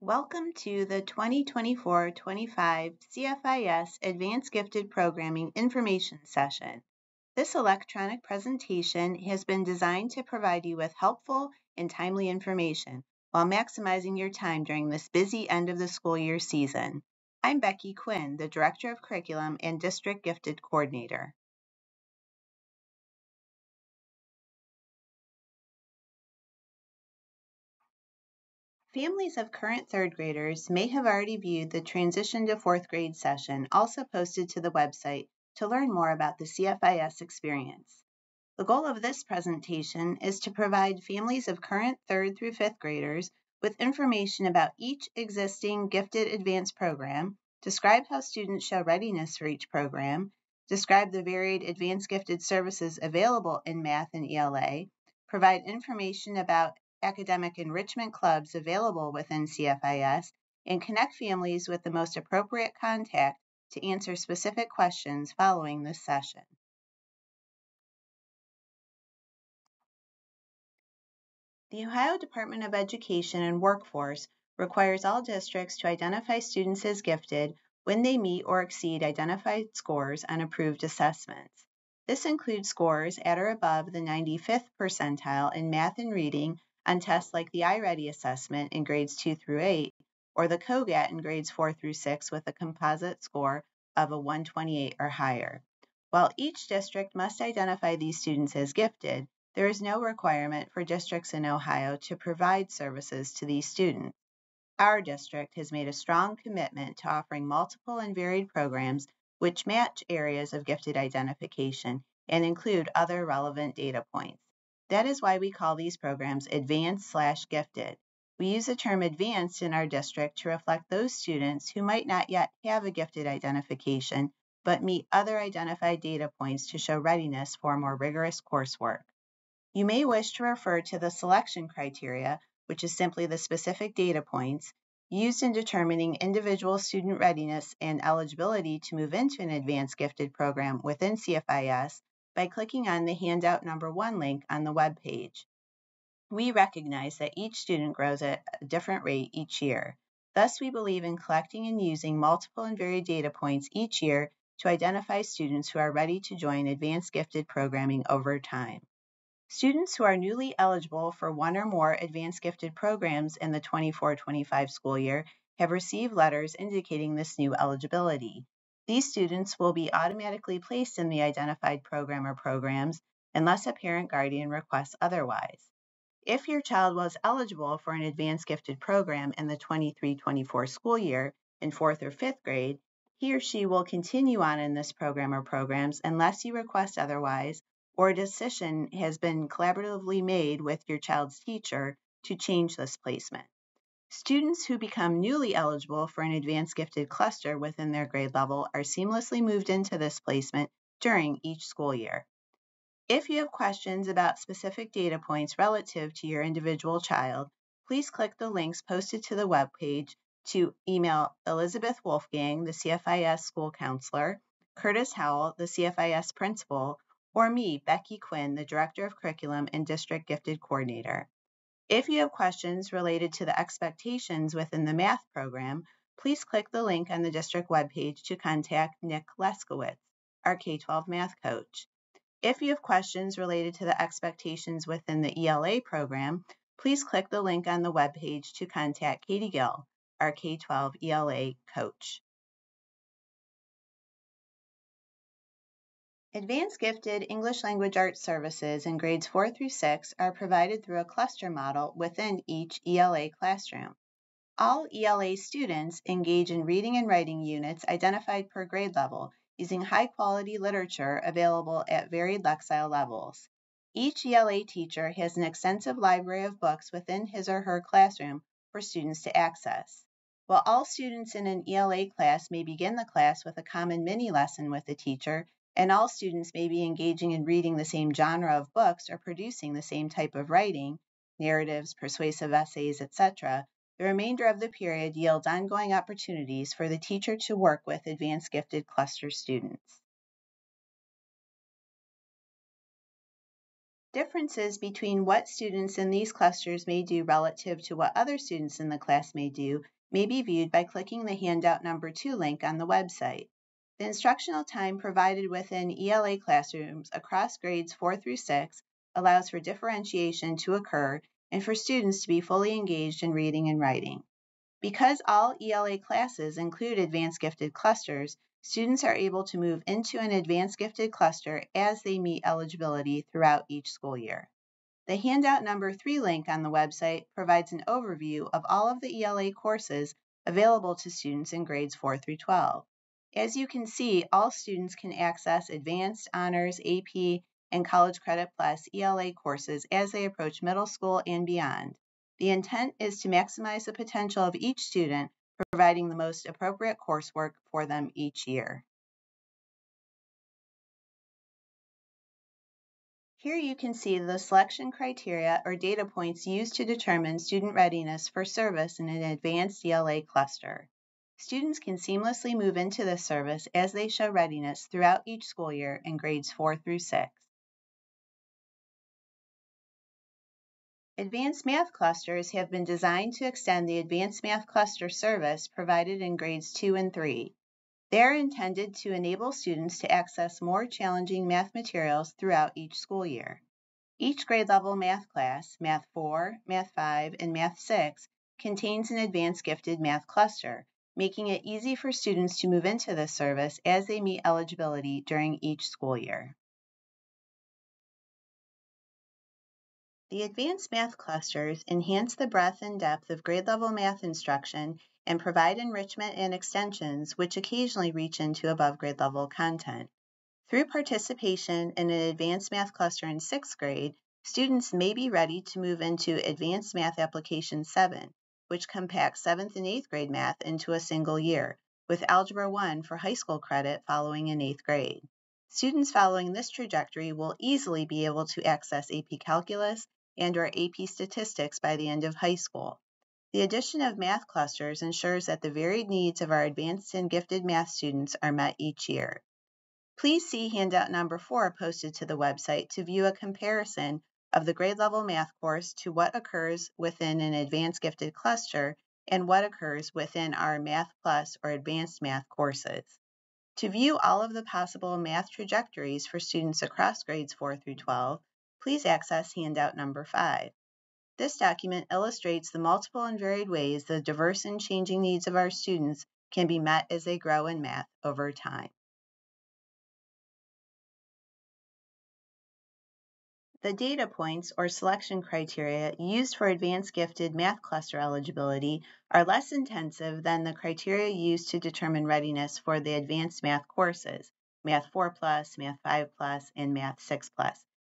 Welcome to the 2024-25 CFIS Advanced Gifted Programming Information Session. This electronic presentation has been designed to provide you with helpful and timely information while maximizing your time during this busy end of the school year season. I'm Becky Quinn, the Director of Curriculum and District Gifted Coordinator. Families of current third graders may have already viewed the Transition to Fourth Grade session also posted to the website to learn more about the CFIS experience. The goal of this presentation is to provide families of current third through fifth graders with information about each existing gifted advanced program, describe how students show readiness for each program, describe the varied advanced gifted services available in math and ELA, provide information about academic enrichment clubs available within CFIS, and connect families with the most appropriate contact to answer specific questions following this session. The Ohio Department of Education and Workforce requires all districts to identify students as gifted when they meet or exceed identified scores on approved assessments. This includes scores at or above the 95th percentile in math and reading on tests like the iReady assessment in grades 2 through 8 or the COGAT in grades 4 through 6 with a composite score of a 128 or higher. While each district must identify these students as gifted, there is no requirement for districts in Ohio to provide services to these students. Our district has made a strong commitment to offering multiple and varied programs which match areas of gifted identification and include other relevant data points. That is why we call these programs advanced slash gifted. We use the term advanced in our district to reflect those students who might not yet have a gifted identification, but meet other identified data points to show readiness for more rigorous coursework. You may wish to refer to the selection criteria, which is simply the specific data points, used in determining individual student readiness and eligibility to move into an advanced gifted program within CFIS by clicking on the handout number one link on the web page. We recognize that each student grows at a different rate each year. Thus, we believe in collecting and using multiple and varied data points each year to identify students who are ready to join advanced gifted programming over time. Students who are newly eligible for one or more advanced gifted programs in the 24 25 school year have received letters indicating this new eligibility. These students will be automatically placed in the identified program or programs unless a parent guardian requests otherwise. If your child was eligible for an advanced gifted program in the 23-24 school year in 4th or 5th grade, he or she will continue on in this program or programs unless you request otherwise or a decision has been collaboratively made with your child's teacher to change this placement. Students who become newly eligible for an advanced gifted cluster within their grade level are seamlessly moved into this placement during each school year. If you have questions about specific data points relative to your individual child, please click the links posted to the web page to email Elizabeth Wolfgang, the CFIS school counselor, Curtis Howell, the CFIS principal, or me, Becky Quinn, the Director of Curriculum and District Gifted Coordinator. If you have questions related to the expectations within the math program, please click the link on the district webpage to contact Nick Leskowitz, our K-12 math coach. If you have questions related to the expectations within the ELA program, please click the link on the webpage to contact Katie Gill, our K-12 ELA coach. Advanced Gifted English Language Arts services in grades 4 through 6 are provided through a cluster model within each ELA classroom. All ELA students engage in reading and writing units identified per grade level using high quality literature available at varied Lexile levels. Each ELA teacher has an extensive library of books within his or her classroom for students to access. While all students in an ELA class may begin the class with a common mini lesson with the teacher, and all students may be engaging in reading the same genre of books or producing the same type of writing, narratives, persuasive essays, etc., the remainder of the period yields ongoing opportunities for the teacher to work with advanced gifted cluster students. Differences between what students in these clusters may do relative to what other students in the class may do may be viewed by clicking the handout number 2 link on the website. The instructional time provided within ELA classrooms across grades 4 through 6 allows for differentiation to occur and for students to be fully engaged in reading and writing. Because all ELA classes include advanced gifted clusters, students are able to move into an advanced gifted cluster as they meet eligibility throughout each school year. The handout number 3 link on the website provides an overview of all of the ELA courses available to students in grades 4 through 12. As you can see, all students can access advanced, honors, AP, and College Credit Plus ELA courses as they approach middle school and beyond. The intent is to maximize the potential of each student providing the most appropriate coursework for them each year. Here you can see the selection criteria or data points used to determine student readiness for service in an advanced ELA cluster. Students can seamlessly move into this service as they show readiness throughout each school year in grades 4 through 6. Advanced Math clusters have been designed to extend the Advanced Math cluster service provided in grades 2 and 3. They are intended to enable students to access more challenging math materials throughout each school year. Each grade level math class, Math 4, Math 5, and Math 6, contains an advanced gifted math cluster, making it easy for students to move into this service as they meet eligibility during each school year. The advanced math clusters enhance the breadth and depth of grade level math instruction and provide enrichment and extensions which occasionally reach into above grade level content. Through participation in an advanced math cluster in sixth grade, students may be ready to move into Advanced Math Application 7, which compacts seventh and eighth grade math into a single year, with Algebra 1 for high school credit following in eighth grade. Students following this trajectory will easily be able to access AP Calculus and or AP statistics by the end of high school. The addition of math clusters ensures that the varied needs of our advanced and gifted math students are met each year. Please see handout number four posted to the website to view a comparison of the grade level math course to what occurs within an advanced gifted cluster and what occurs within our Math Plus or advanced math courses. To view all of the possible math trajectories for students across grades 4 through 12, please access handout number 5. This document illustrates the multiple and varied ways the diverse and changing needs of our students can be met as they grow in math over time. The data points or selection criteria used for advanced gifted math cluster eligibility are less intensive than the criteria used to determine readiness for the advanced math courses, Math 4 Math 5 and Math 6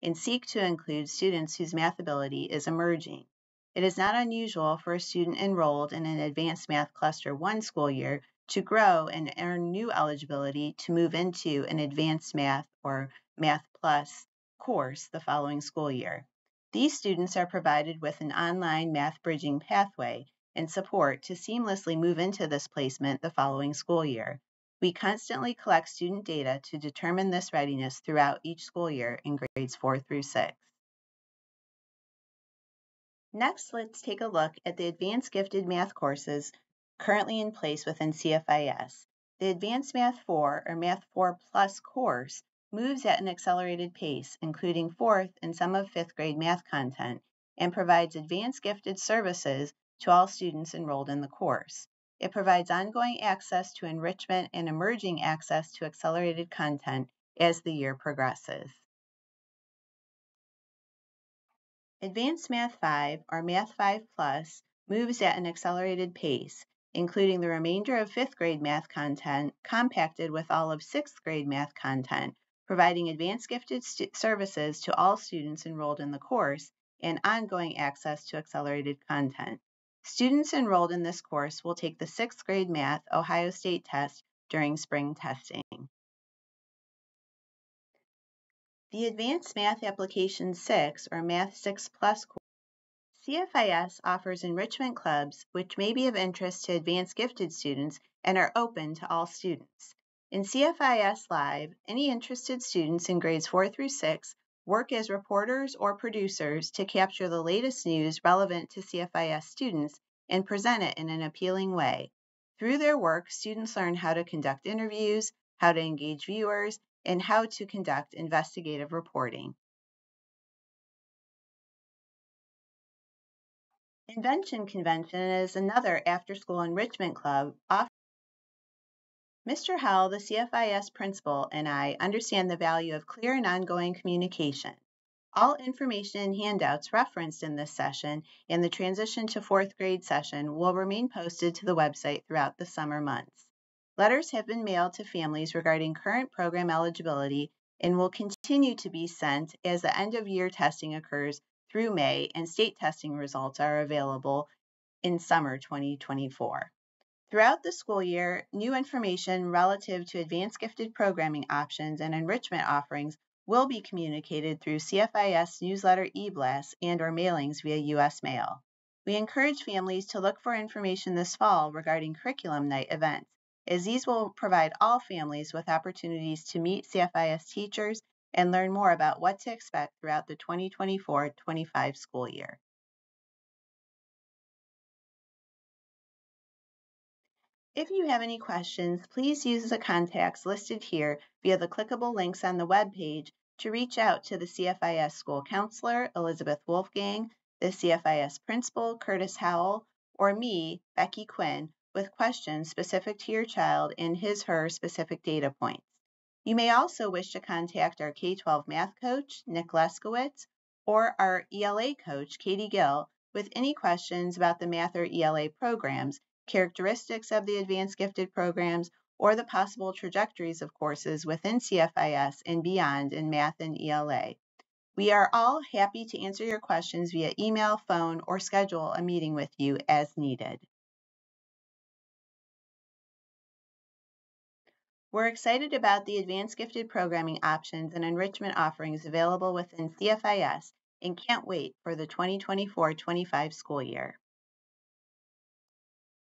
and seek to include students whose math ability is emerging. It is not unusual for a student enrolled in an Advanced Math Cluster 1 school year to grow and earn new eligibility to move into an Advanced Math or Math Plus course the following school year. These students are provided with an online math bridging pathway and support to seamlessly move into this placement the following school year. We constantly collect student data to determine this readiness throughout each school year in grades 4 through 6. Next, let's take a look at the Advanced Gifted Math courses currently in place within CFIS. The Advanced Math 4 or Math 4 Plus course moves at an accelerated pace, including fourth and some of fifth grade math content, and provides advanced gifted services to all students enrolled in the course. It provides ongoing access to enrichment and emerging access to accelerated content as the year progresses. Advanced Math 5, or Math 5 Plus, moves at an accelerated pace, including the remainder of fifth grade math content compacted with all of sixth grade math content, providing advanced gifted services to all students enrolled in the course and ongoing access to accelerated content. Students enrolled in this course will take the sixth grade math Ohio State test during spring testing. The Advanced Math Application 6 or Math 6 Plus course CFIS offers enrichment clubs which may be of interest to advanced gifted students and are open to all students. In CFIS Live, any interested students in grades 4 through 6 work as reporters or producers to capture the latest news relevant to CFIS students and present it in an appealing way. Through their work, students learn how to conduct interviews, how to engage viewers, and how to conduct investigative reporting. Invention Convention is another after-school enrichment club Mr. Howell, the CFIS principal, and I understand the value of clear and ongoing communication. All information and handouts referenced in this session and the transition to fourth grade session will remain posted to the website throughout the summer months. Letters have been mailed to families regarding current program eligibility and will continue to be sent as the end of year testing occurs through May and state testing results are available in summer 2024. Throughout the school year, new information relative to advanced gifted programming options and enrichment offerings will be communicated through CFIS newsletter e-blasts and or mailings via U.S. mail. We encourage families to look for information this fall regarding curriculum night events, as these will provide all families with opportunities to meet CFIS teachers and learn more about what to expect throughout the 2024-25 school year. If you have any questions, please use the contacts listed here via the clickable links on the web page to reach out to the CFIS school counselor, Elizabeth Wolfgang, the CFIS principal, Curtis Howell, or me, Becky Quinn, with questions specific to your child and his her specific data points. You may also wish to contact our K-12 math coach, Nick Leskowitz, or our ELA coach, Katie Gill, with any questions about the math or ELA programs characteristics of the advanced gifted programs, or the possible trajectories of courses within CFIS and beyond in math and ELA. We are all happy to answer your questions via email, phone, or schedule a meeting with you as needed. We're excited about the advanced gifted programming options and enrichment offerings available within CFIS and can't wait for the 2024-25 school year.